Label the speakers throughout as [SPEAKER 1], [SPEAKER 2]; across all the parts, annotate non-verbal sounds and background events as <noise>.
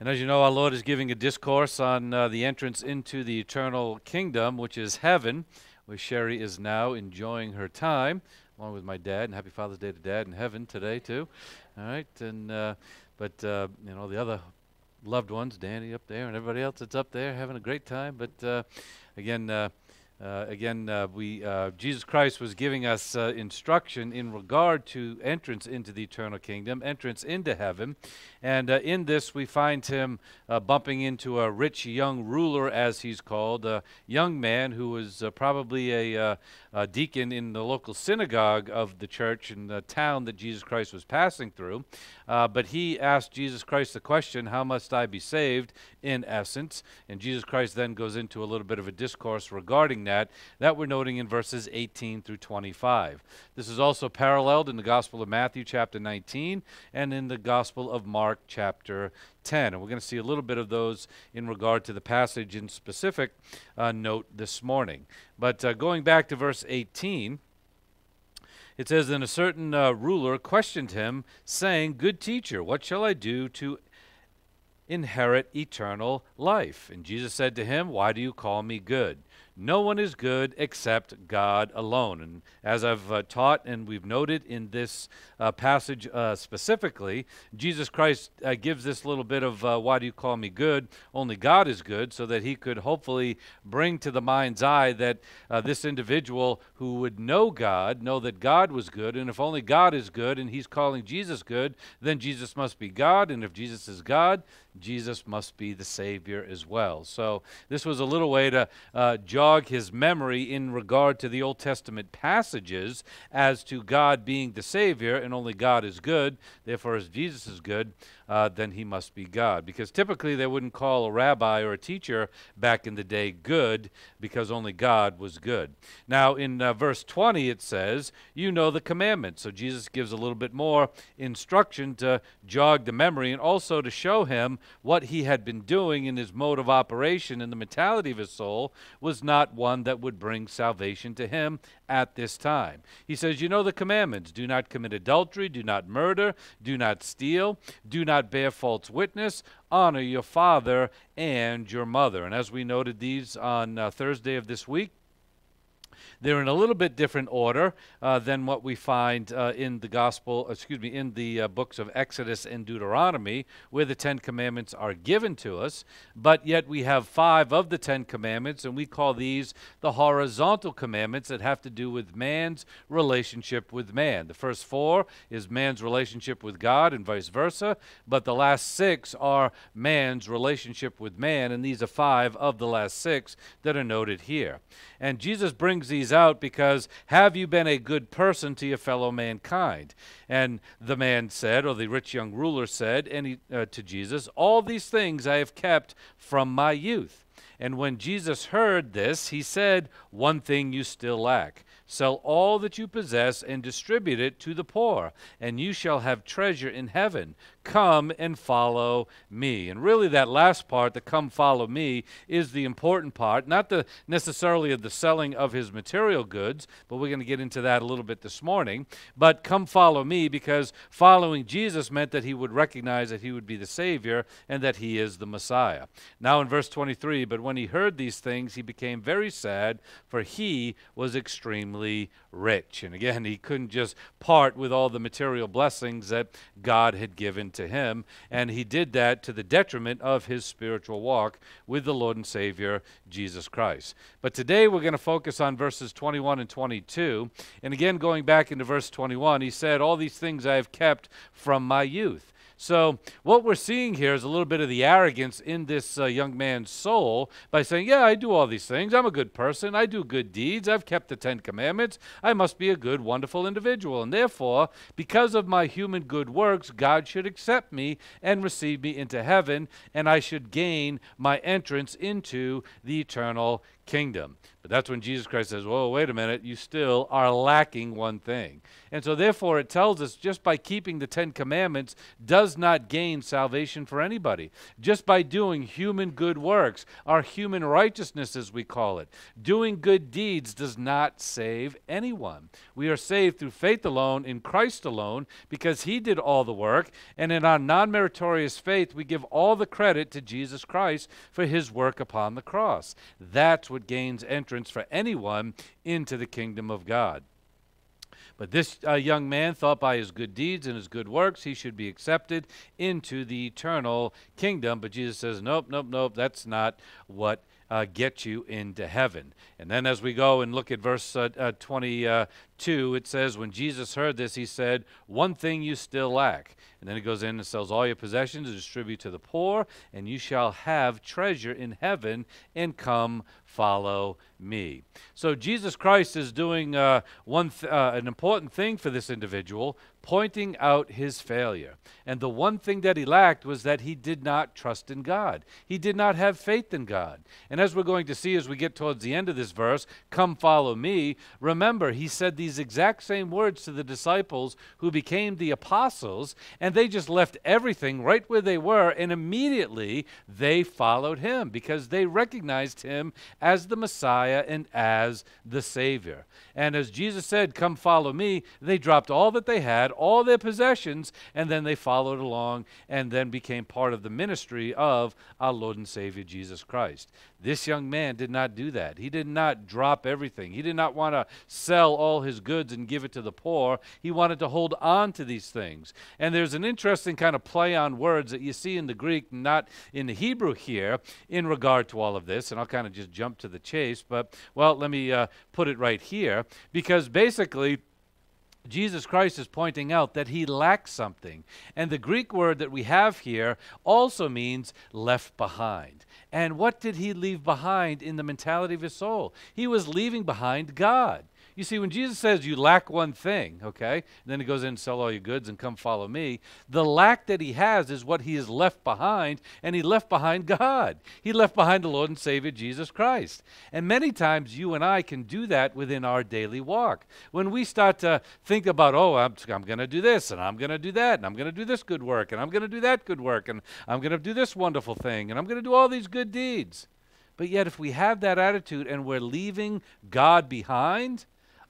[SPEAKER 1] And as you know, our Lord is giving a discourse on uh, the entrance into the eternal kingdom, which is heaven, where Sherry is now enjoying her time, along with my dad. And happy Father's Day to Dad in heaven today, too. All right. And uh, but uh, you know the other loved ones, Danny up there, and everybody else that's up there having a great time. But uh, again. Uh, again, uh, we uh, Jesus Christ was giving us uh, instruction in regard to entrance into the eternal kingdom, entrance into heaven, and uh, in this we find him uh, bumping into a rich young ruler, as he's called, a young man who was probably a, a, deacon in the local synagogue of the church in the town that Jesus Christ was passing through. Uh, but he asked Jesus Christ the question, "How must I be saved?" In essence, and Jesus Christ then goes into a little bit of a discourse regarding that, that we're noting in verses 18 through 25. This is also paralleled in the Gospel of Matthew, chapter 19, and in the Gospel of Mark, chapter 10. And we're going to see a little bit of those in regard to the passage in specific uh, note this morning. But uh, going back to verse 18, it says, Then a certain uh, ruler questioned him, saying, Good teacher, what shall I do to inherit eternal life? And Jesus said to him, Why do you call me good? No one is good except God alone. And as I've uh, taught and we've noted in this uh, passage uh, specifically, Jesus Christ uh, gives this little bit of uh, why do you call me good? Only God is good, so that he could hopefully bring to the mind's eye that uh, this individual who would know God, know that God was good, and if only God is good and he's calling Jesus good, then Jesus must be God, and if Jesus is God, Jesus must be the Savior as well. So this was a little way to jog jog his memory in regard to the Old Testament passages as to God being the Savior, and only God is good. Therefore, as Jesus is good, uh, then he must be God. Because typically they wouldn't call a rabbi or a teacher back in the day good because only God was good. Now, in uh, verse 20, it says, You know the commandments. So Jesus gives a little bit more instruction to jog the memory and also to show him what he had been doing in his mode of operation and the mentality of his soul was not one that would bring salvation to him at this time. He says, You know the commandments. Do not commit adultery, do not murder, do not steal, do not bear false witness, honor your father and your mother. And as we noted these on uh, Thursday of this week, they're in a little bit different order uh, than what we find uh, in the gospel, excuse me, in the uh, books of Exodus and Deuteronomy, where the Ten Commandments are given to us. But yet we have five of the Ten Commandments, and we call these the horizontal commandments that have to do with man's relationship with man. The first four is man's relationship with God and vice versa, but the last six are man's relationship with man, and these are five of the last six that are noted here. And Jesus brings these out because have you been a good person to your fellow mankind? And the man said, or the rich young ruler said and he, uh, to Jesus, All these things I have kept from my youth. And when Jesus heard this, he said, One thing you still lack. Sell all that you possess and distribute it to the poor, and you shall have treasure in heaven. Come and follow me. And really, that last part, the come follow me, is the important part, not the necessarily of the selling of his material goods, but we're going to get into that a little bit this morning. But come follow me because following Jesus meant that he would recognize that he would be the Savior and that he is the Messiah. Now, in verse 23, but when he heard these things, he became very sad, for he was extremely rich. And again, he couldn't just part with all the material blessings that God had given to him. And he did that to the detriment of his spiritual walk with the Lord and Savior, Jesus Christ. But today we're going to focus on verses 21 and 22. And again, going back into verse 21, he said, All these things I have kept from my youth. So, what we're seeing here is a little bit of the arrogance in this uh, young man's soul by saying, Yeah, I do all these things. I'm a good person. I do good deeds. I've kept the Ten Commandments. I must be a good, wonderful individual. And therefore, because of my human good works, God should accept me and receive me into heaven, and I should gain my entrance into the eternal kingdom. But that's when Jesus Christ says, Well, wait a minute, you still are lacking one thing. And so, therefore, it tells us just by keeping the Ten Commandments does not gain salvation for anybody. Just by doing human good works, our human righteousness, as we call it, doing good deeds does not save anyone. We are saved through faith alone, in Christ alone, because He did all the work. And in our non meritorious faith, we give all the credit to Jesus Christ for His work upon the cross. That's what gains entrance for anyone into the kingdom of God. But this uh, young man thought by his good deeds and his good works he should be accepted into the eternal kingdom. But Jesus says, Nope, nope, nope, that's not what uh, you into heaven. And then as we go and look at verse uh, uh, 22, it says, When Jesus heard this, he said, One thing you still lack. And then he goes in and sells all your possessions and distribute to the poor, and you shall have treasure in heaven, and come follow me. So Jesus Christ is doing uh, one th- uh, an important thing for this individual, pointing out his failure. And the one thing that he lacked was that he did not trust in God. He did not have faith in God. And as we're going to see as we get towards the end of this verse, come follow me, remember he said these exact same words to the disciples who became the apostles, and they just left everything right where they were, and immediately they followed him because they recognized him as the Messiah and as the Savior. And as Jesus said, Come follow me, they dropped all that they had, all their possessions, and then they followed along and then became part of the ministry of our Lord and Savior Jesus Christ. This young man did not do that. He did not drop everything. He did not want to sell all his goods and give it to the poor. He wanted to hold on to these things. And there's an interesting kind of play on words that you see in the Greek, not in the Hebrew here, in regard to all of this. And I'll kind of just jump to the chase. But, well, let me uh, put it right here because basically, Jesus Christ is pointing out that he lacks something. And the Greek word that we have here also means left behind. And what did he leave behind in the mentality of his soul? He was leaving behind God. You see, when Jesus says you lack one thing, okay, and then he goes in and sell all your goods and come follow me, the lack that he has is what he has left behind, and he left behind God. He left behind the Lord and Savior Jesus Christ. And many times you and I can do that within our daily walk. When we start to think about, oh, I'm, I'm going to do this, and I'm going to do that, and I'm going to do this good work, and I'm going to do that good work, and I'm going to do this wonderful thing, and I'm going to do all these good deeds. But yet, if we have that attitude and we're leaving God behind,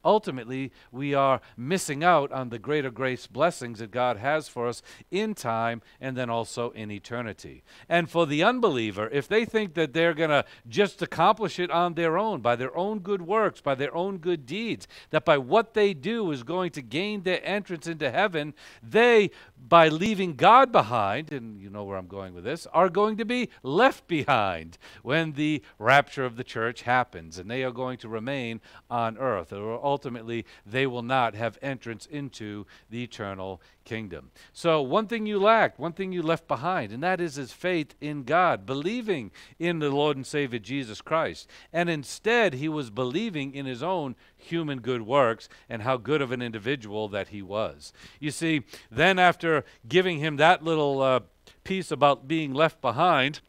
[SPEAKER 1] ultimately we are missing out on the greater grace blessings that God has for us in time and then also in eternity. And for the unbeliever, if they think that they're going to just accomplish it on their own, by their own good works, by their own good deeds, that by what they do is going to gain their entrance into heaven, they, by leaving God behind, and you know where I'm going with this, are going to be left behind when the rapture of the church happens, and they are going to remain on earth. Or ultimately they will not have entrance into the eternal kingdom. So, one thing you lacked, one thing you left behind, and that is his faith in God, believing in the Lord and Savior Jesus Christ. And instead, he was believing in his own human good works and how good of an individual that he was. You see, then after giving him that little uh, piece about being left behind,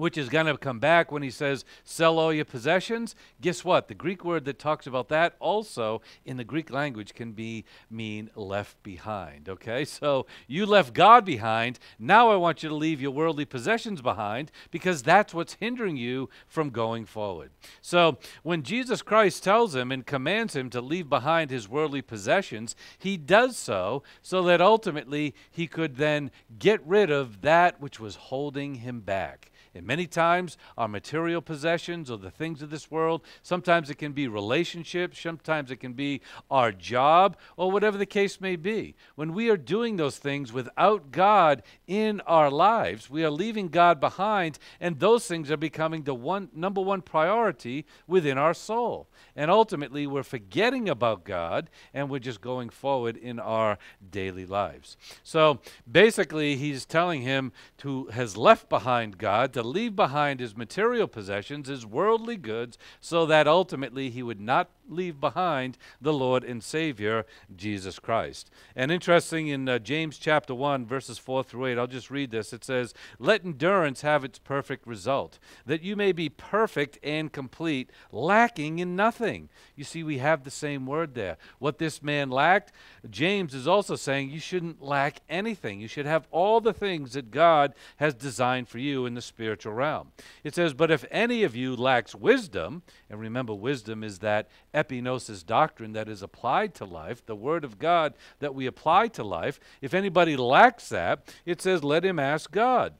[SPEAKER 1] which is going to come back when he says, sell all your possessions. Guess what? The Greek word that talks about that also in the Greek language can be mean left behind. Okay? <laughs> So you left God behind. Now I want you to leave your worldly possessions behind because that's what's hindering you from going forward. So when Jesus Christ tells him and commands him to leave behind his worldly possessions, he does so so that ultimately he could then get rid of that which was holding him back. And many times, our material possessions or the things of this world, sometimes it can be relationships, sometimes it can be our job, or whatever the case may be. When we are doing those things without God in our lives, we are leaving God behind, and those things are becoming the one, number one priority within our soul. And ultimately, we're forgetting about God and we're just going forward in our daily lives. So basically, he's telling him to has left behind God to leave behind his material possessions, his worldly goods, so that ultimately he would not leave behind the Lord and Savior, Jesus Christ. And interesting in uh, James chapter 1, verses 4 through 8, I'll just read this. It says, Let endurance have its perfect result, that you may be perfect and complete, lacking in nothing. You see, we have the same word there. What this man lacked, James is also saying you shouldn't lack anything. You should have all the things that God has designed for you in the spiritual realm. It says, But if any of you lacks wisdom, and remember, wisdom is that epignosis doctrine that is applied to life, the Word of God that we apply to life. If anybody lacks that, it says, let him ask God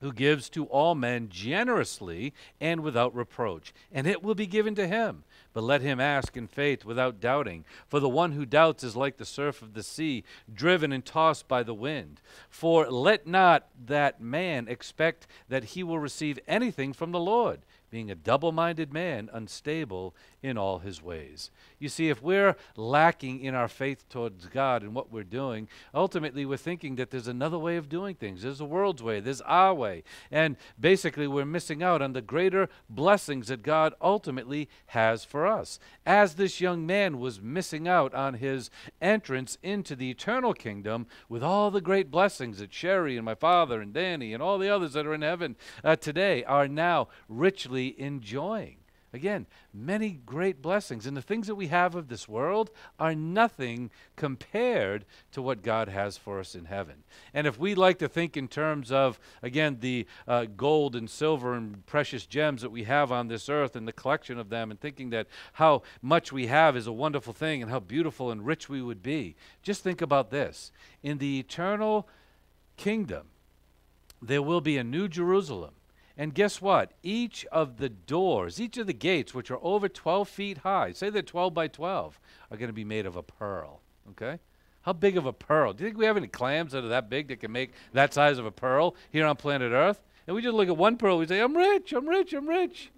[SPEAKER 1] who gives to all men generously and without reproach, and it will be given to him. But let him ask in faith without doubting. For the one who doubts is like the surf of the sea, driven and tossed by the wind. For let not that man expect that he will receive anything from the Lord being a double minded man, unstable in all his ways. You see, if we're lacking in our faith towards God and what we're doing, ultimately we're thinking that there's another way of doing things. There's the world's way, there's our way. And basically, we're missing out on the greater blessings that God ultimately has for us. As this young man was missing out on his entrance into the eternal kingdom with all the great blessings that Sherry and my father and Danny and all the others that are in heaven uh, today are now richly enjoying. Again, many great blessings. And the things that we have of this world are nothing compared to what God has for us in heaven. And if we like to think in terms of, again, the uh, gold and silver and precious gems that we have on this earth and the collection of them, and thinking that how much we have is a wonderful thing and how beautiful and rich we would be, just think about this. In the eternal kingdom, there will be a new Jerusalem and guess what? Each of the doors, each of the gates, which are over 12 feet high, say they're 12 by 12, are going to be made of a pearl. Okay? How big of a pearl? Do you think we have any clams that are that big that can make that size of a pearl here on planet Earth? And we just look at one pearl, we say, I'm rich, I'm rich, I'm rich.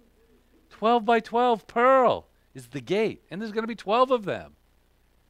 [SPEAKER 1] 12 by 12 pearl is the gate, and there's going to be 12 of them.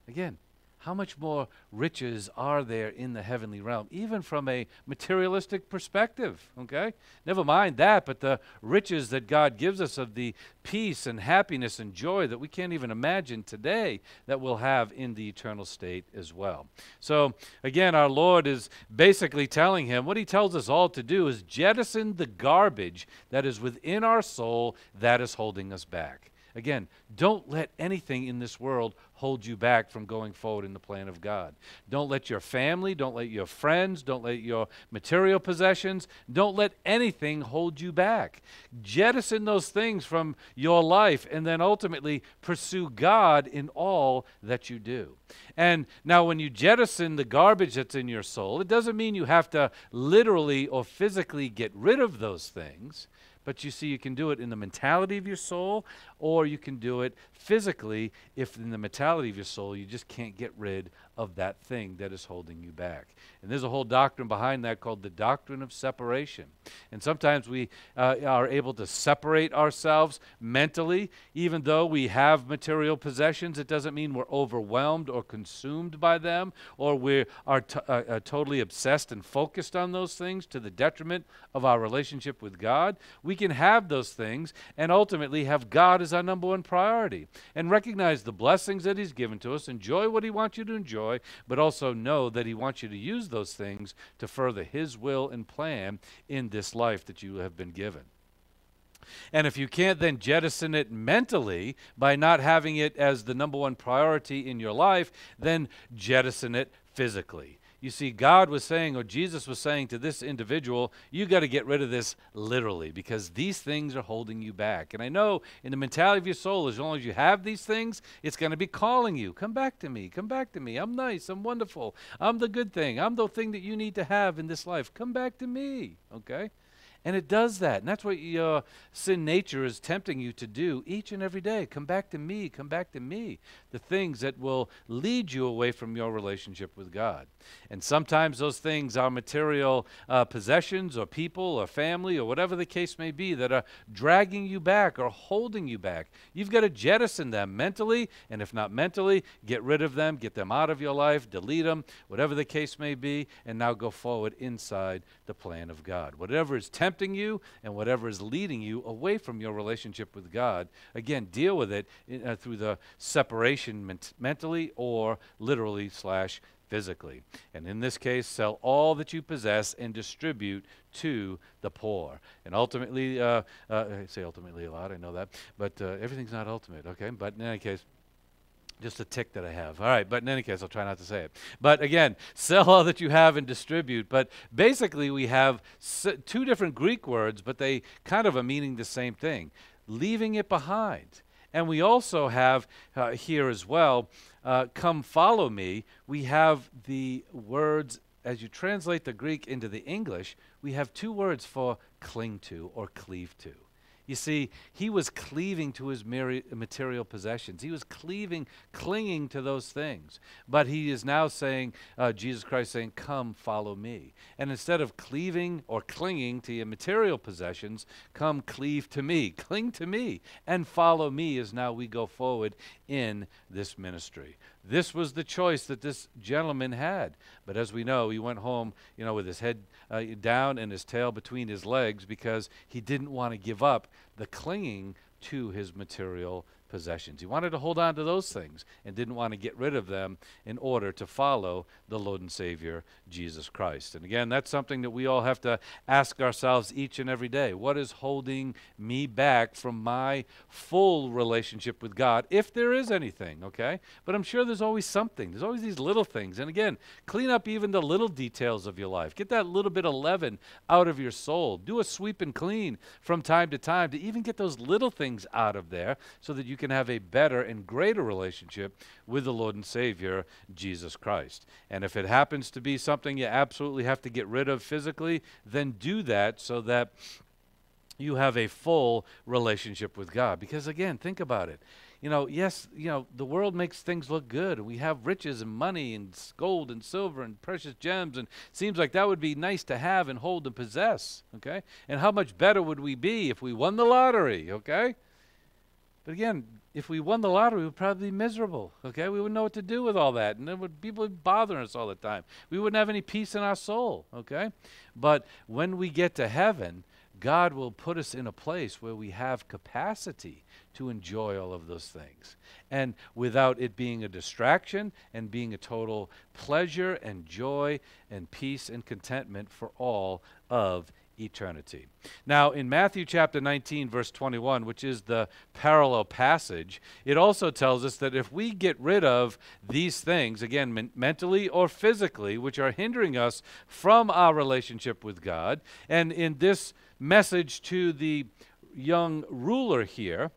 [SPEAKER 1] Again, how much more riches are there in the heavenly realm, even from a materialistic perspective? Okay? Never mind that, but the riches that God gives us of the peace and happiness and joy that we can't even imagine today that we'll have in the eternal state as well. So, again, our Lord is basically telling him what he tells us all to do is jettison the garbage that is within our soul that is holding us back. Again, don't let anything in this world hold you back from going forward in the plan of God. Don't let your family, don't let your friends, don't let your material possessions, don't let anything hold you back. Jettison those things from your life and then ultimately pursue God in all that you do. And now, when you jettison the garbage that's in your soul, it doesn't mean you have to literally or physically get rid of those things. But you see, you can do it in the mentality of your soul, or you can do it physically if in the mentality of your soul you just can't get rid of that thing that is holding you back. And there's a whole doctrine behind that called the doctrine of separation. And sometimes we uh, are able to separate ourselves mentally, even though we have material possessions. It doesn't mean we're overwhelmed or consumed by them, or we are t- uh, uh, totally obsessed and focused on those things to the detriment of our relationship with God. We can have those things and ultimately have God as our number one priority and recognize the blessings that He's given to us, enjoy what He wants you to enjoy, but also know that He wants you to use those things to further His will and plan in this life that you have been given. And if you can't then jettison it mentally by not having it as the number one priority in your life, then jettison it physically. You see, God was saying, or Jesus was saying to this individual, you got to get rid of this literally because these things are holding you back. And I know in the mentality of your soul, as long as you have these things, it's going to be calling you, come back to me, come back to me. I'm nice, I'm wonderful, I'm the good thing, I'm the thing that you need to have in this life. Come back to me, okay? And it does that. And that's what your sin nature is tempting you to do each and every day. Come back to me, come back to me. The things that will lead you away from your relationship with God. And sometimes those things are material uh, possessions or people or family or whatever the case may be that are dragging you back or holding you back. You've got to jettison them mentally, and if not mentally, get rid of them, get them out of your life, delete them, whatever the case may be, and now go forward inside the plan of God. Whatever is tempting tempting you and whatever is leading you away from your relationship with God. Again, deal with it uh, through the separation ment- mentally or literally slash physically. And in this case, sell all that you possess and distribute to the poor. And ultimately, uh, uh, I say ultimately a lot, I know that, but uh, everything's not ultimate, okay? But in any case, just a tick that I have. All right, but in any case, I'll try not to say it. But again, <laughs> sell all that you have and distribute. But basically, we have two different Greek words, but they kind of are meaning the same thing leaving it behind. And we also have uh, here as well, uh, come follow me. We have the words, as you translate the Greek into the English, we have two words for cling to or cleave to. You see, he was cleaving to his material possessions. He was cleaving, clinging to those things. But he is now saying, uh, Jesus Christ saying, Come, follow me. And instead of cleaving or clinging to your material possessions, come cleave to me, cling to me, and follow me as now we go forward in this ministry. This was the choice that this gentleman had. But as we know, he went home, you know, with his head uh, down and his tail between his legs because he didn't want to give up the clinging to his material possessions. He wanted to hold on to those things and didn't want to get rid of them in order to follow the Lord and Savior, Jesus Christ. And again, that's something that we all have to ask ourselves each and every day. What is holding me back from my full relationship with God, if there is anything, okay? But I'm sure there's always something. There's always these little things. And again, clean up even the little details of your life. Get that little bit of leaven out of your soul. Do a sweep and clean from time to time to even get those little things out of there so that you can have a better and greater relationship with the Lord and Savior, Jesus Christ. And if it happens to be something you absolutely have to get rid of physically, then do that so that you have a full relationship with God. Because again, think about it. You know, yes, you know, the world makes things look good. We have riches and money and gold and silver and precious gems and seems like that would be nice to have and hold and possess, okay? And how much better would we be if we won the lottery, okay? But again, if we won the lottery, we would probably be miserable. Okay, we wouldn't know what to do with all that, and then would people would bothering us all the time. We wouldn't have any peace in our soul. Okay, but when we get to heaven, God will put us in a place where we have capacity to enjoy all of those things, and without it being a distraction and being a total pleasure and joy and peace and contentment for all of eternity. Now, in Matthew chapter 19, verse 21, which is the parallel passage, it also tells us that if we get rid of these things, again, men- mentally or physically, which are hindering us from our relationship with God, and in this message to the young ruler here,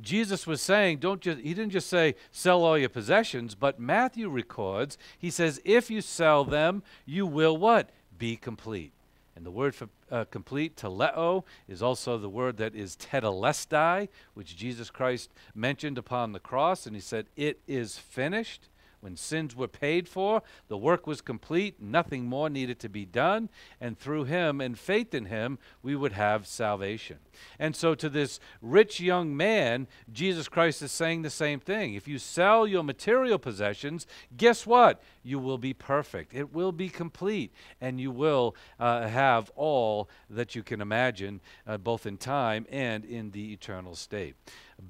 [SPEAKER 1] Jesus was saying, don't just, he didn't just say, sell all your possessions, but Matthew records, he says, if you sell them, you will what? Be complete. And the word for uh, complete, teleo, is also the word that is tetelestai, which Jesus Christ mentioned upon the cross. And he said, It is finished. When sins were paid for, the work was complete, nothing more needed to be done, and through him and faith in him, we would have salvation. And so, to this rich young man, Jesus Christ is saying the same thing. If you sell your material possessions, guess what? You will be perfect. It will be complete, and you will uh, have all that you can imagine, uh, both in time and in the eternal state.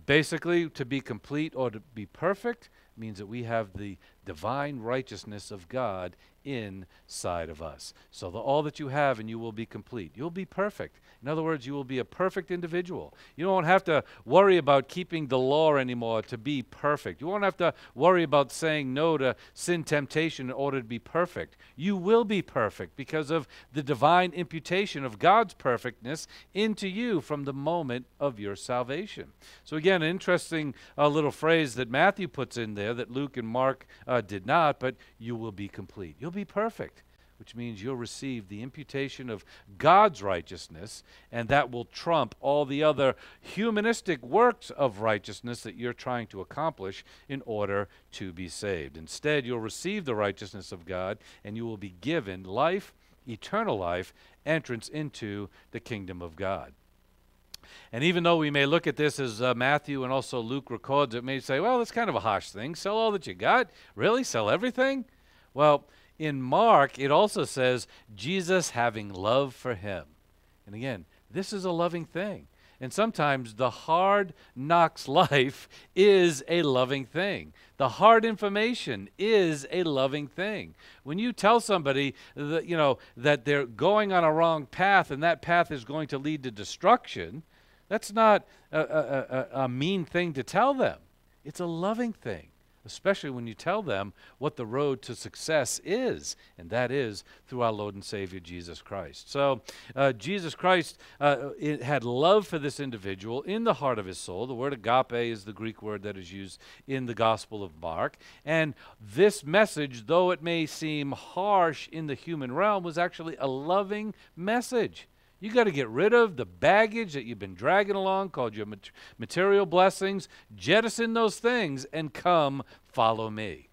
[SPEAKER 1] Basically, to be complete or to be perfect, means that we have the divine righteousness of God inside of us. So the, all that you have and you will be complete. You'll be perfect. In other words, you will be a perfect individual. You don't have to worry about keeping the law anymore to be perfect. You won't have to worry about saying no to sin temptation in order to be perfect. You will be perfect because of the divine imputation of God's perfectness into you from the moment of your salvation. So, again, an interesting uh, little phrase that Matthew puts in there that Luke and Mark uh, did not, but you will be complete. You'll be perfect which means you'll receive the imputation of God's righteousness, and that will trump all the other humanistic works of righteousness that you're trying to accomplish in order to be saved. Instead, you'll receive the righteousness of God, and you will be given life, eternal life, entrance into the kingdom of God. And even though we may look at this as uh, Matthew and also Luke records, it may say, well, that's kind of a harsh thing. Sell all that you got? Really? Sell everything? Well, in Mark, it also says Jesus having love for him. And again, this is a loving thing. And sometimes the hard knocks <laughs> life is a loving thing. The hard information is a loving thing. When you tell somebody that you know that they're going on a wrong path and that path is going to lead to destruction, that's not a, a, a, a mean thing to tell them. It's a loving thing especially when you tell them what the road to success is, and that is through our Lord and Savior Jesus Christ. So, uh, Jesus Christ uh, had love for this individual in the heart of his soul. The word agape is the Greek word that is used in the Gospel of Mark. And this message, though it may seem harsh in the human realm, was actually a loving message. You got to get rid of the baggage that you've been dragging along called your material blessings. Jettison those things and come follow me.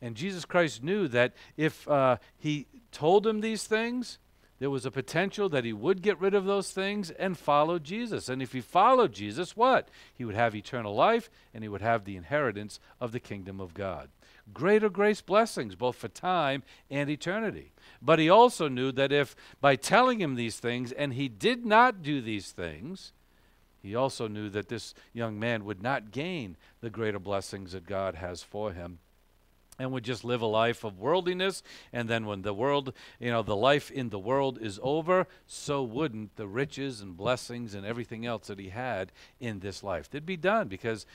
[SPEAKER 1] And Jesus Christ knew that if uh, he told him these things, there was a potential that he would get rid of those things and follow Jesus. And if he followed Jesus, what? He would have eternal life and he would have the inheritance of the kingdom of God. Greater grace blessings, both for time and eternity. But he also knew that if by telling him these things and he did not do these things, he also knew that this young man would not gain the greater blessings that God has for him and would just live a life of worldliness. And then when the world you know the life in the world is over so wouldn't the riches and blessings and everything else that he had in this life. They'd be done because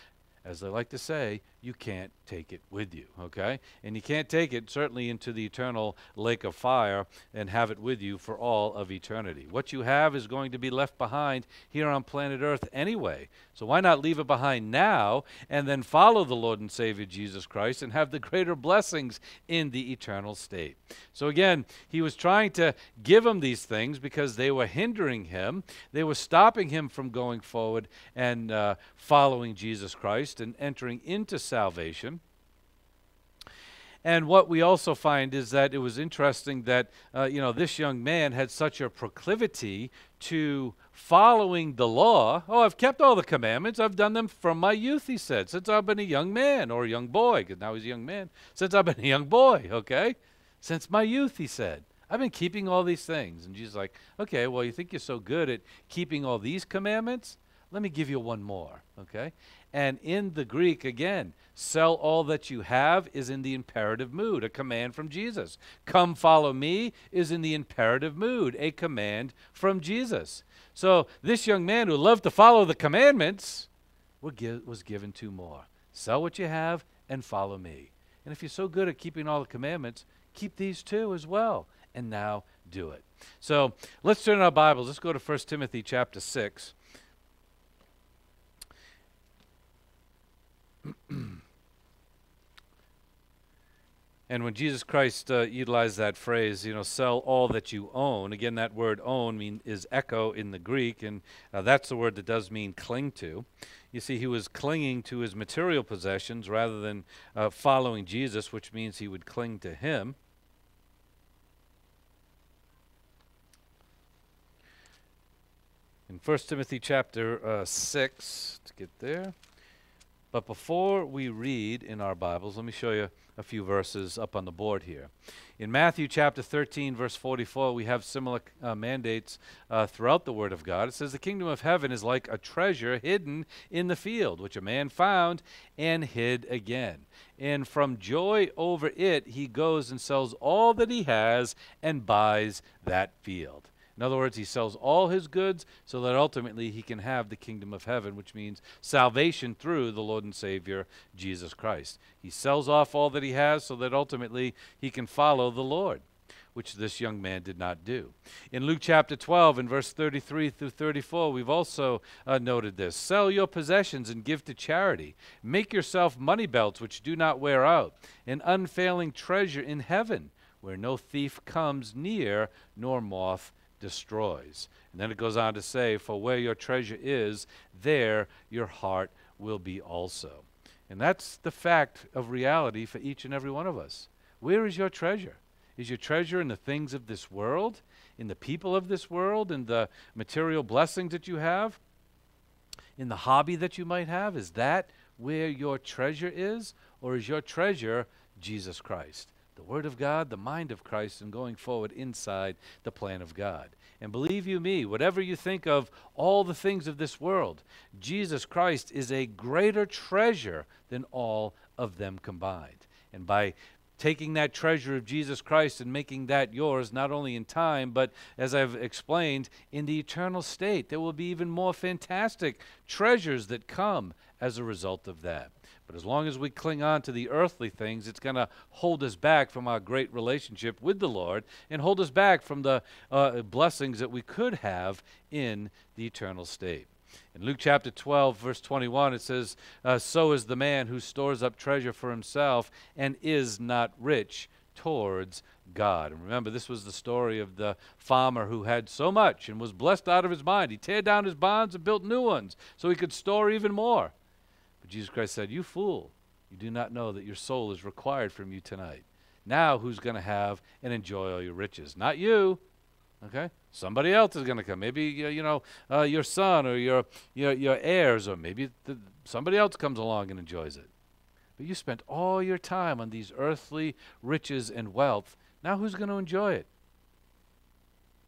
[SPEAKER 1] as they like to say you can't take it with you, okay? And you can't take it certainly into the eternal lake of fire and have it with you for all of eternity. What you have is going to be left behind here on planet Earth anyway. So why not leave it behind now and then follow the Lord and Savior Jesus Christ and have the <laughs> greater blessings in the eternal state? So again, he was trying to give him these things because they were hindering him. They were stopping him from going forward and uh, following Jesus Christ and entering into salvation. And what we also find is that it was interesting that, uh, you know, this young man had such a proclivity to following the law. Oh, I've kept all the commandments. I've done them from my youth, he said, since I've been a young man or a young boy, because now he's a young man. Since I've been a young boy, okay? Since my youth, he said. I've been keeping all these things. And Jesus like, okay, well, you think you're so good at keeping all these commandments? Let me give you one more, okay? And in the Greek, again, sell all that you have is in the imperative mood, a command from Jesus. Come follow me is in the imperative mood, a command from Jesus. So this young man who loved to follow the commandments was given two more. Sell what you have and follow me. And if you're so good at keeping all the commandments, keep these two as well. And now do it. So let's turn our Bibles. Let's go to 1 Timothy chapter 6. <clears throat> and when Jesus Christ uh, utilized that phrase, you know, sell all that you own, again, that word own mean, is echo in the Greek, and uh, that's the word that does mean cling to. You see, he was clinging to his material possessions rather than uh, following Jesus, which means he would cling to him. In 1 Timothy chapter uh, 6, to get there. But before we read in our Bibles, let me show you a few verses up on the board here. In Matthew chapter 13, verse 44, we have similar uh, mandates uh, throughout the Word of God. It says, The kingdom of heaven is like a treasure hidden in the field, which a man found and hid again. And from joy over it, he goes and sells all that he has and buys that field. In other words, he sells all his goods so that ultimately he can have the kingdom of heaven, which means salvation through the Lord and Savior, Jesus Christ. He sells off all that he has so that ultimately he can follow the Lord, which this young man did not do. In Luke chapter 12, in verse 33 through 34, we've also uh, noted this Sell your possessions and give to charity. Make yourself money belts which do not wear out, an unfailing treasure in heaven, where no thief comes near nor moth destroys. And then it goes on to say, For where your treasure is, there your heart will be also. And that's the fact of reality for each and every one of us. Where is your treasure? Is your treasure in the things of this world, in the people of this world, in the material blessings that you have, in the hobby that you might have? Is that where your treasure is? Or is your treasure Jesus Christ? The Word of God, the mind of Christ, and going forward inside the plan of God. And believe you me, whatever you think of all the things of this world, Jesus Christ is a greater treasure than all of them combined. And by taking that treasure of Jesus Christ and making that yours, not only in time, but as I've explained, in the eternal state, there will be even more fantastic treasures that come as a result of that. But as long as we cling on to the earthly things, it's going to hold us back from our great relationship with the Lord and hold us back from the uh, blessings that we could have in the eternal state. In Luke chapter 12, verse 21, it says, uh, So is the man who stores up treasure for himself and is not rich towards God. And remember, this was the story of the farmer who had so much and was blessed out of his mind. He teared down his barns and built new ones so he could store even more. Jesus Christ said, You fool, you do not know that your soul is required from you tonight. Now, who's going to have and enjoy all your riches? Not you. Okay? Somebody else is going to come. Maybe, you know, uh, your son or your, your, your heirs, or maybe the, somebody else comes along and enjoys it. But you spent all your time on these earthly riches and wealth. Now, who's going to enjoy it?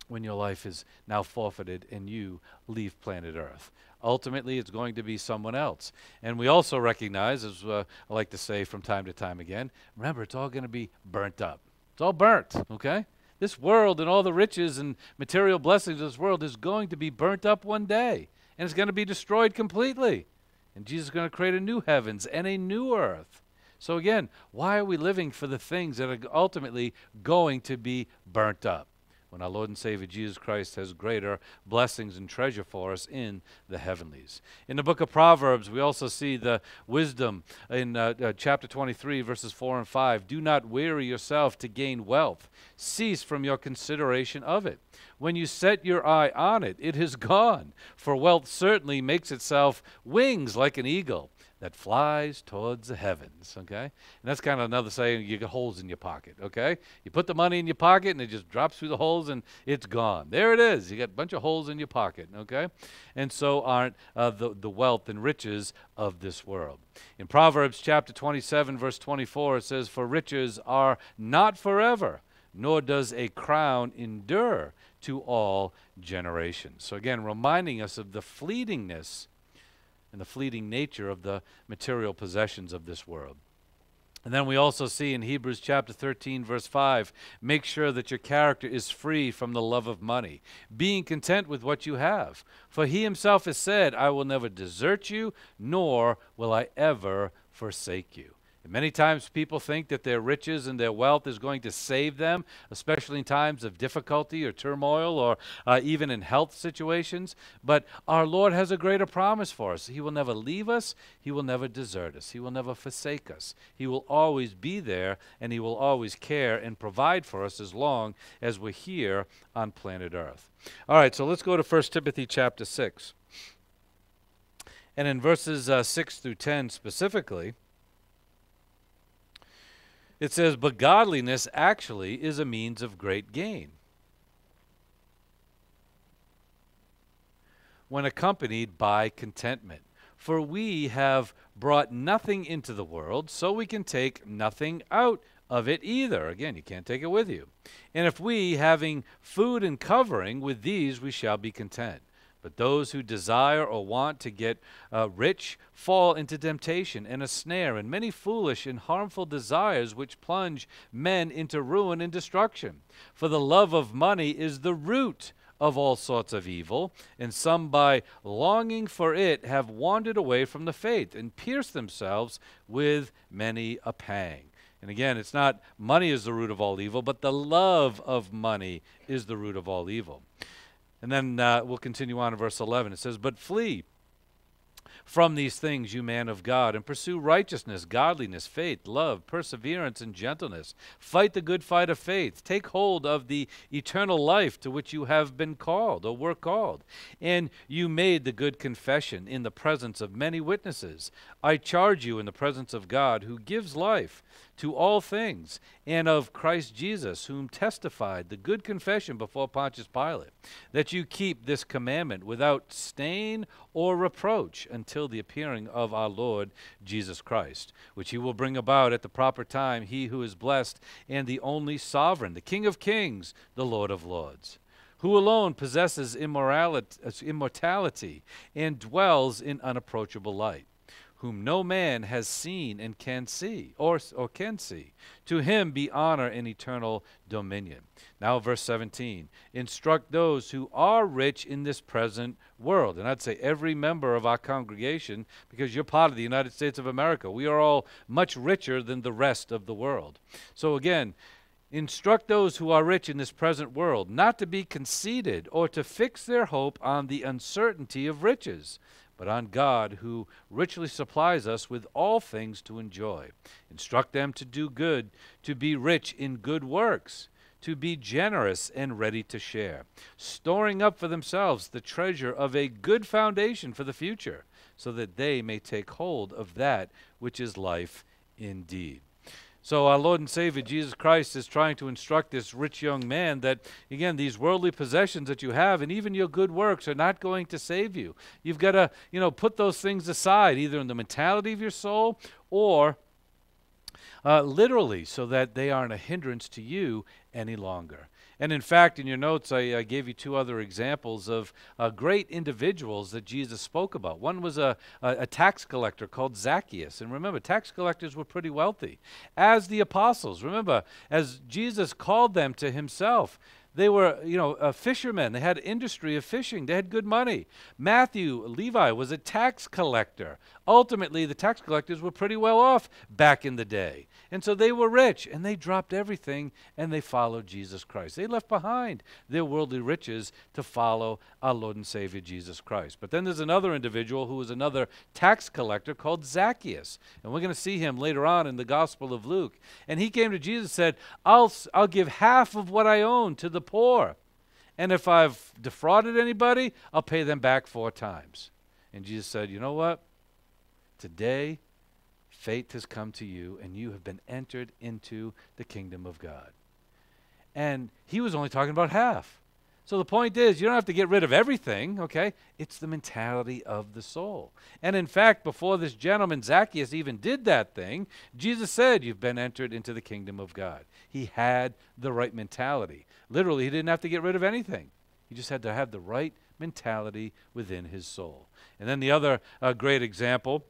[SPEAKER 1] When your life is now forfeited and you leave planet Earth ultimately it's going to be someone else. And we also recognize, as uh, I like to say from time to time again, remember, it's all going to be burnt up. It's all burnt, okay? This world and all the riches and material blessings of this world is going to be burnt up one day, and it's going to be destroyed completely. And Jesus is going to create a new heavens and a new earth. So, again, why are we living for the things that are ultimately going to be burnt up? When our Lord and Savior Jesus Christ has greater blessings and treasure for us in the heavenlies. In the book of Proverbs, we also see the wisdom in uh, uh, chapter 23, verses 4 and 5. Do not weary yourself to gain wealth, cease from your consideration of it. When you set your eye on it, it is gone, for wealth certainly makes itself wings like an eagle that flies towards the heavens. Okay? And that's kind of another saying you get holes in your pocket. Okay? You put the money in your pocket and it just drops through the holes and it's gone. There it is. You got a bunch of holes in your pocket. Okay? And so aren't uh, the, the wealth and riches of this world. In Proverbs chapter 27, verse 24, it says, For riches are not forever, nor does a crown endure to all generations. So again, reminding us of the fleetingness and the fleeting nature of the material possessions of this world. And then we also see in Hebrews chapter 13, verse 5 make sure that your character is free from the love of money, being content with what you have. For he himself has said, I will never desert you, nor will I ever forsake you. And many times people think that their riches and their wealth is going to save them, especially in times of difficulty or turmoil or uh, even in health situations. But our Lord has a greater promise for us. He will never leave us, He will never desert us, He will never forsake us. He will always be there, and He will always care and provide for us as long as we're here on planet Earth. All right, so let's go to 1 Timothy chapter 6. And in verses uh, 6 through 10 specifically, it says, But godliness actually is a means of great gain. When accompanied by contentment. For we have brought nothing into the world, so we can take nothing out of it either. Again, you can't take it with you. And if we, having food and covering, with these we shall be content. But those who desire or want to get uh, rich fall into temptation and a snare and many foolish and harmful desires which plunge men into ruin and destruction. For the love of money is the root of all sorts of evil, and some by longing for it have wandered away from the faith and pierced themselves with many a pang. And again, it's not money is the root of all evil, but the love of money is the root of all evil. And then uh, we'll continue on in verse 11. It says, But flee from these things, you man of God, and pursue righteousness, godliness, faith, love, perseverance, and gentleness. Fight the good fight of faith. Take hold of the eternal life to which you have been called, or were called. And you made the good confession in the presence of many witnesses. I charge you in the presence of God, who gives life to all things, and of Christ Jesus, whom testified the good confession before Pontius Pilate, that you keep this commandment without stain or reproach until the appearing of our Lord Jesus Christ, which he will bring about at the proper time, he who is blessed and the only sovereign, the King of kings, the Lord of lords who alone possesses immortality and dwells in unapproachable light whom no man has seen and can see, or, or can see. To him be honor and eternal dominion. Now, verse 17 instruct those who are rich in this present world. And I'd say every member of our congregation, because you're part of the United States of America, we are all much richer than the rest of the world. So, again, Instruct those who are rich in this present world not to be conceited or to fix their hope on the uncertainty of riches, but on God who richly supplies us with all things to enjoy. Instruct them to do good, to be rich in good works, to be generous and ready to share, storing up for themselves the treasure of a good foundation for the future, so that they may take hold of that which is life indeed. So, our Lord and Savior Jesus Christ is trying to instruct this rich young man that, again, these worldly possessions that you have and even your good works are not going to save you. You've got to, you know, put those things aside, either in the mentality of your soul or uh, literally, so that they aren't a hindrance to you any longer. And in fact, in your notes, I, I gave you two other examples of uh, great individuals that Jesus spoke about. One was a, a, a, tax collector called Zacchaeus. And remember, tax collectors were pretty wealthy. As the apostles, remember, as Jesus called them to himself, they were, you know, uh, fishermen. They had industry of fishing. They had good money. Matthew, Levi, was a tax collector. Ultimately, the tax collectors were pretty well off back in the day. And so they were rich, and they dropped everything and they followed Jesus Christ. They left behind their worldly riches to follow our Lord and Savior Jesus Christ. But then there's another individual who was another tax collector called Zacchaeus. And we're going to see him later on in the Gospel of Luke. And he came to Jesus and said, I'll, I'll give half of what I own to the poor. And if I've defrauded anybody, I'll pay them back four times. And Jesus said, You know what? Today, faith has come to you, and you have been entered into the kingdom of God. And he was only talking about half. So the point is, you don't have to get rid of everything, okay? It's the mentality of the soul. And in fact, before this gentleman, Zacchaeus, even did that thing, Jesus said, You've been entered into the kingdom of God. He had the right mentality. Literally, he didn't have to get rid of anything, he just had to have the right mentality within his soul. And then the other uh, great example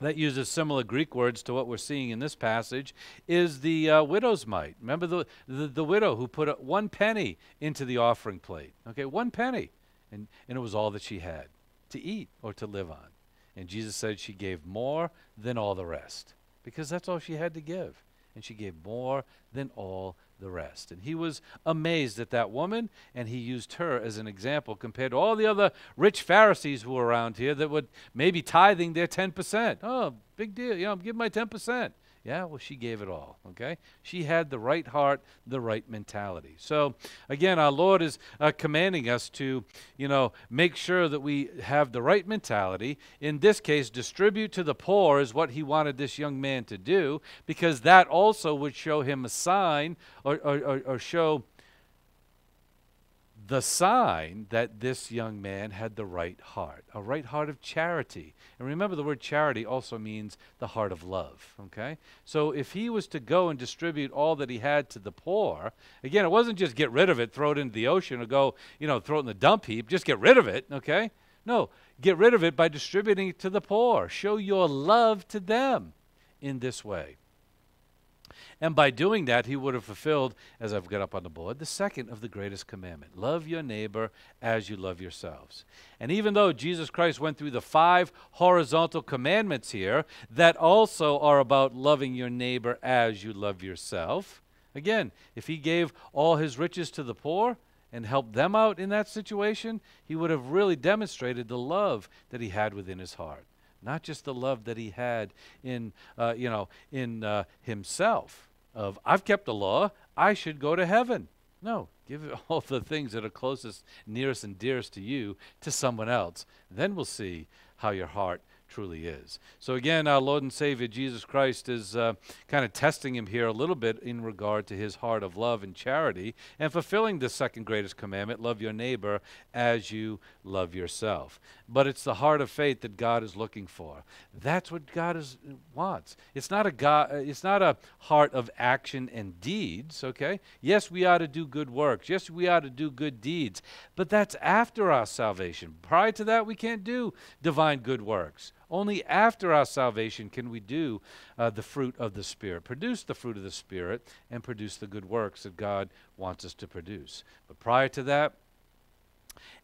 [SPEAKER 1] that uses similar Greek words to what we're seeing in this passage is the uh, widow's mite. Remember the, the, the widow who put a, one penny into the offering plate. Okay, one penny. And, and it was all that she had to eat or to live on. And Jesus said she gave more than all the rest because that's all she had to give. And she gave more than all the rest. And he was amazed at that woman, and he used her as an example compared to all the other rich Pharisees who were around here that would maybe tithing their 10%. Oh, big deal. You know, I'm giving my 10%. Yeah, well, she gave it all, okay? She had the right heart, the right mentality. So, again, our Lord is uh, commanding us to, you know, make sure that we have the right mentality. In this case, distribute to the poor is what he wanted this young man to do, because that also would show him a sign or, or, or, or show the sign that this young man had the right heart, a right heart of charity. And remember, the word charity also means the heart of love. Okay? So if he was to go and distribute all that he had to the poor, again, it wasn't just get rid of it, throw it into the ocean, or go, you know, throw it in the dump heap, just get rid of it. Okay? No, get rid of it by distributing it to the poor. Show your love to them in this way. And by doing that, he would have fulfilled, as I've got up on the board, the second of the greatest commandment love your neighbor as you love yourselves. And even though Jesus Christ went through the five horizontal commandments here that also are about loving your neighbor as you love yourself, again, if he gave all his riches to the poor, and helped them out in that situation, he would have really demonstrated the love that he had within his heart not just the love that he had in uh, you know in uh, himself of I've kept the law, I should go to heaven. No, give <laughs> all the things that are closest, nearest, and dearest to you to someone else. Then we'll see how your heart truly is. So, again, our Lord and Savior Jesus Christ is uh, kind of testing him here a little bit in regard to his heart of love and charity and fulfilling the second greatest commandment love your neighbor as you love yourself. But it's the heart of faith that God is looking for. That's what God is, wants. It's not, a God, it's not a heart of action and deeds, okay? Yes, we ought to do good works. Yes, we ought to do good deeds. But that's after our salvation. Prior to that, we can't do divine good works. Only after our salvation can we do uh, the fruit of the Spirit, produce the fruit of the Spirit, and produce the good works that God wants us to produce. But prior to that,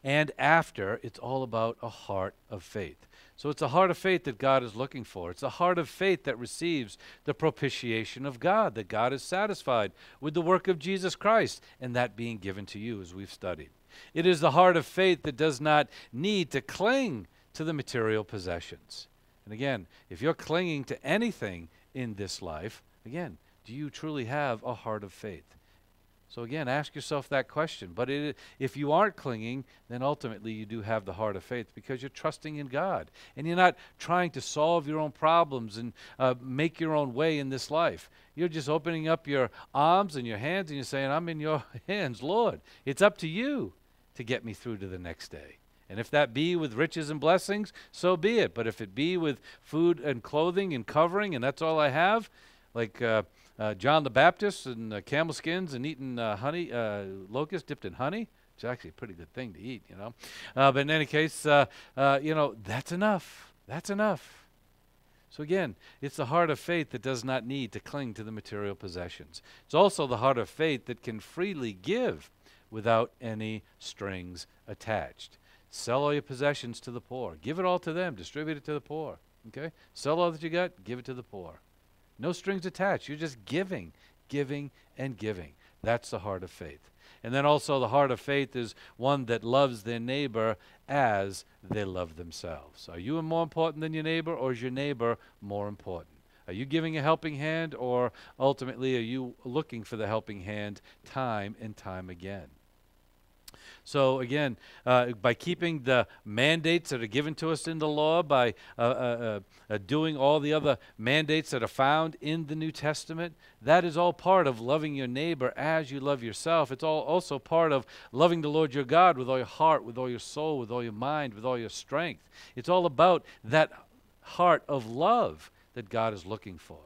[SPEAKER 1] and after, it's all about a heart of faith. So it's a heart of faith that God is looking for. It's a heart of faith that receives the propitiation of God, that God is satisfied with the work of Jesus Christ, and that being given to you as we've studied. It is the heart of faith that does not need to cling to the material possessions. And again, if you're clinging to anything in this life, again, do you truly have a heart of faith? So again, ask yourself that question. But it, if you aren't clinging, then ultimately you do have the heart of faith because you're trusting in God. And you're not trying to solve your own problems and uh, make your own way in this life. You're just opening up your arms and your hands and you're saying, I'm in your <laughs> hands, Lord. It's up to you to get me through to the next day. And if that be with riches and blessings, so be it. But if it be with food and clothing and covering, and that's all I have, like uh, uh, John the Baptist and uh, camel skins and eating uh, honey, uh, locust dipped in honey, is actually a pretty good thing to eat, you know. Uh, but in any case, you know, that's enough. That's enough. So again, it's the heart of faith that does not need to cling to the material possessions. It's also the heart of faith that can freely give without any strings attached. Sell all your possessions to the poor. Give it all to them. Distribute it to the poor. Okay? Sell all that you got, give it to the poor. No strings attached. You're just giving, giving, and giving. That's the heart of faith. And then also, the heart of faith is one that loves their neighbor as they love themselves. Are you more important than your neighbor, or is your neighbor more important? Are you giving a helping hand, or ultimately are you looking for the helping hand time and time again? So again, uh, by keeping the mandates that are given to us in the law, by uh, uh, uh, uh, doing all the other mandates that are found in the New Testament, that is all part of loving your neighbor as you love yourself. It's all also part of loving the Lord your God with all your heart, with all your soul, with all your mind, with all your strength. It's all about that heart of love that God is looking for.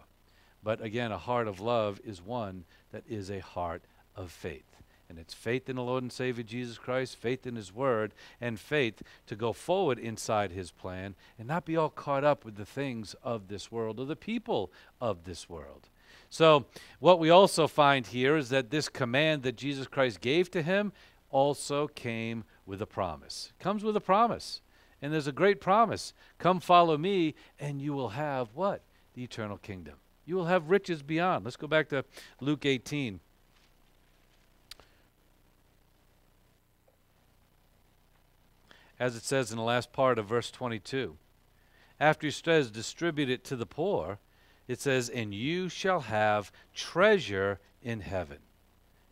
[SPEAKER 1] But again, a heart of love is one that is a heart of faith. And it's faith in the Lord and Savior Jesus Christ, faith in His Word, and faith to go forward inside His plan and not be all caught up with the things of this world or the people of this world. So, what we also find here is that this command that Jesus Christ gave to him also came with a promise. Comes with a promise. And there's a great promise. Come follow me, and you will have what? The eternal kingdom. You will have riches beyond. Let's go back to Luke 18. As it says in the last part of verse 22. After he says, distribute it to the poor, it says, and you shall have treasure in heaven.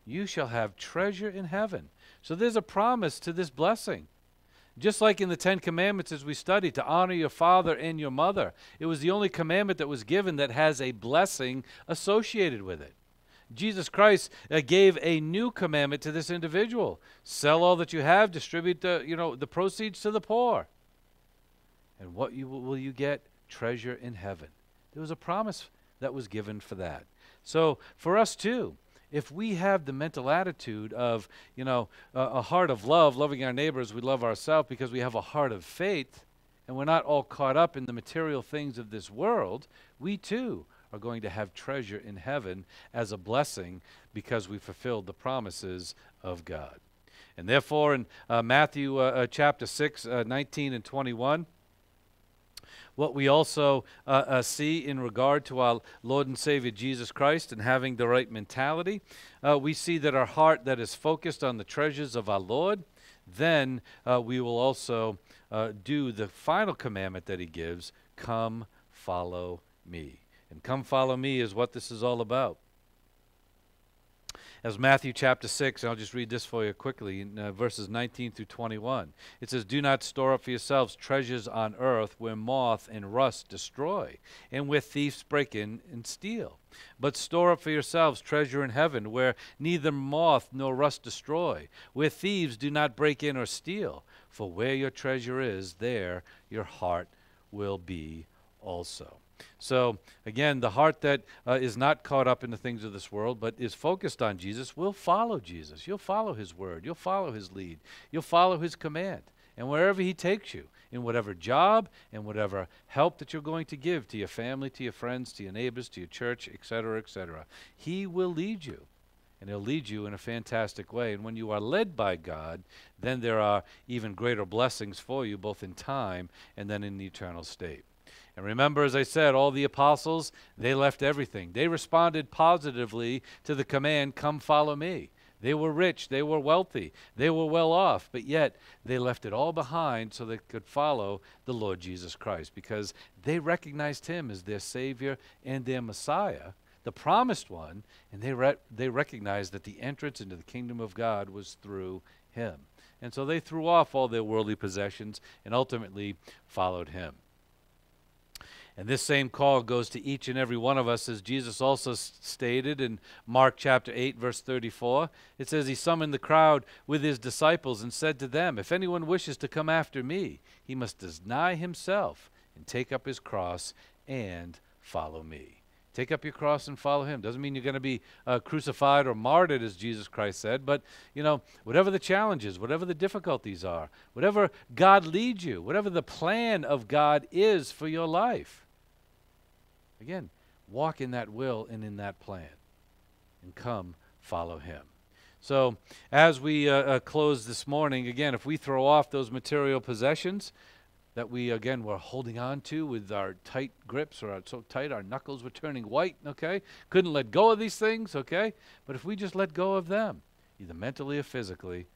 [SPEAKER 1] You shall have treasure in heaven. So there's a promise to this blessing. Just like in the Ten Commandments, as we studied, to honor your father and your mother. It was the only commandment that was given that has a blessing associated with it. Jesus Christ uh, gave a new commandment to this individual. Sell all that you have, distribute the, you know, the proceeds to the poor. And what you, will you get? Treasure in heaven. There was a promise that was given for that. So for us too, if we have the mental attitude of, you know, a, a heart of love, loving our neighbors, we love ourselves because we have a heart of faith, and we're not all caught up in the material things of this world, we too are going to have treasure in heaven as a blessing because we fulfilled the promises of God. And therefore, in uh, Matthew uh, uh, chapter 6, uh, 19 and 21, what we also uh, uh, see in regard to our Lord and Savior Jesus Christ and having the right mentality, we see that our heart that is focused on the treasures of our Lord, then we will also do the final commandment that He gives come, follow me. And come follow me is what this is all about. as Matthew chapter 6, I'll just read this for you quickly, in uh, verses 19 through 21. It says, Do not store up for yourselves treasures on earth where moth and rust destroy, and where thieves break in and steal. But store up for yourselves treasure in heaven, where neither moth nor rust destroy, where thieves do not break in or steal. For where your treasure is, there your heart will be also. So, again, the heart that uh, is not caught up in the things of this world, but is focused on Jesus, will follow Jesus. You'll follow his word. You'll follow his lead. You'll follow his command. And wherever he takes you, in whatever job, in whatever help that you're going to give to your family, to your friends, to your neighbors, to your church, etc., etc., he will lead you. And he'll lead you in a fantastic way. And when you are led by God, then there are even greater blessings for you, both in time and then in the eternal state. And remember, as I said, all the apostles, they left everything. They responded positively to the command, Come follow me. They were rich, they were wealthy, they were well off, but yet they left it all behind so they could follow the Lord Jesus Christ because they recognized him as their Savior and their Messiah, the promised one, and they, re- they recognized that the entrance into the kingdom of God was through him. And so they threw off all their worldly possessions and ultimately followed him. And this same call goes to each and every one of us, as Jesus also stated in Mark chapter 8, verse 34. It says, He summoned the crowd with His disciples and said to them, If anyone wishes to come after me, he must deny himself and take up his cross and follow me. Take up your cross and follow him. Doesn't mean you're going to be uh, crucified or martyred, as Jesus Christ said, but, you know, whatever the challenges, whatever the difficulties are, whatever God leads you, whatever the plan of God is for your life, Again, walk in that will and in that plan and come follow him. So, as we uh, uh, close this morning, again, if we throw off those material possessions that we, again, were holding on to with our tight grips or our, so tight our knuckles were turning white, okay? Couldn't let go of these things, okay? But if we just let go of them, either mentally or physically,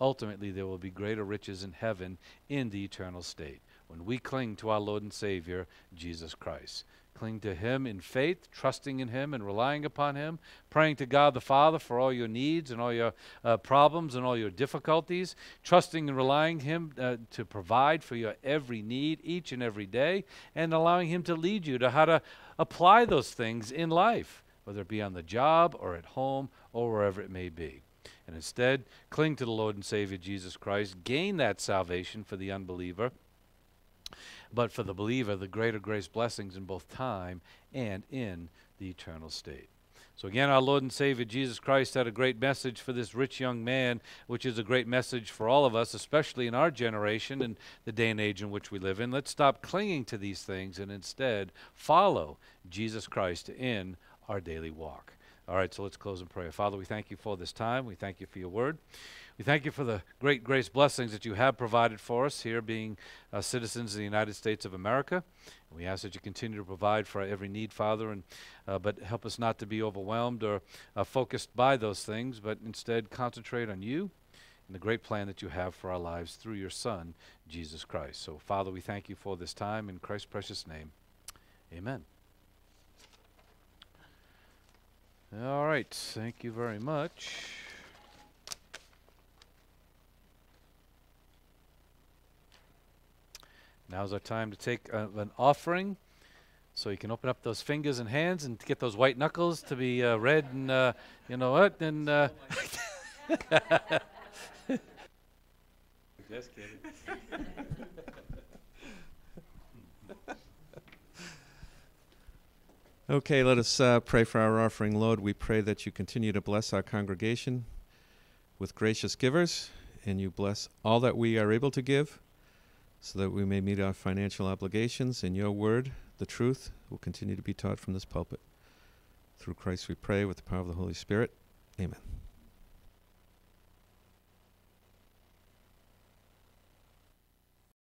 [SPEAKER 1] ultimately there will be greater riches in heaven in the eternal state when we cling to our Lord and Savior, Jesus Christ. Cling to Him in faith, trusting in Him and relying upon Him, praying to God the Father for all your needs and all your uh, problems and all your difficulties, trusting and relying Him uh, to provide for your every need each and every day, and allowing Him to lead you to how to apply those things in life, whether it be on the job or at home or wherever it may be. And instead, cling to the Lord and Savior Jesus Christ, gain that salvation for the unbeliever but for the believer, the greater grace blessings in both time and in the eternal state. So, again, our Lord and Savior Jesus Christ had a great message for this rich young man, which is a great message for all of us, especially in our generation and the day and age in which we live in. Let's stop clinging to these things and instead follow Jesus Christ in our daily walk. All right, so let's close in prayer. Father, we thank you for this time. We thank you for your word. We thank you for the great grace blessings that you have provided for us here, being uh, citizens of the United States of America. And we ask that you continue to provide for every need, Father, and uh, but help us not to be overwhelmed or uh, focused by those things, but instead concentrate on you and the great plan that you have for our lives through your Son, Jesus Christ. So, Father, we thank you for this time in Christ's precious name. Amen. All right. Thank you very much. Now's our time to take uh, an offering. So you can open up those fingers and hands and get those white knuckles to be uh, red and, uh, you know what, and... Uh, <laughs> Just kidding. <laughs>
[SPEAKER 2] okay, let us uh, pray for our offering. Lord, we pray that you continue to bless our congregation with gracious givers, and you bless all that we are able to give so that we may meet our financial obligations, and your word, the truth, will continue to be taught from this pulpit. Through Christ we pray with the power of the Holy Spirit. Amen.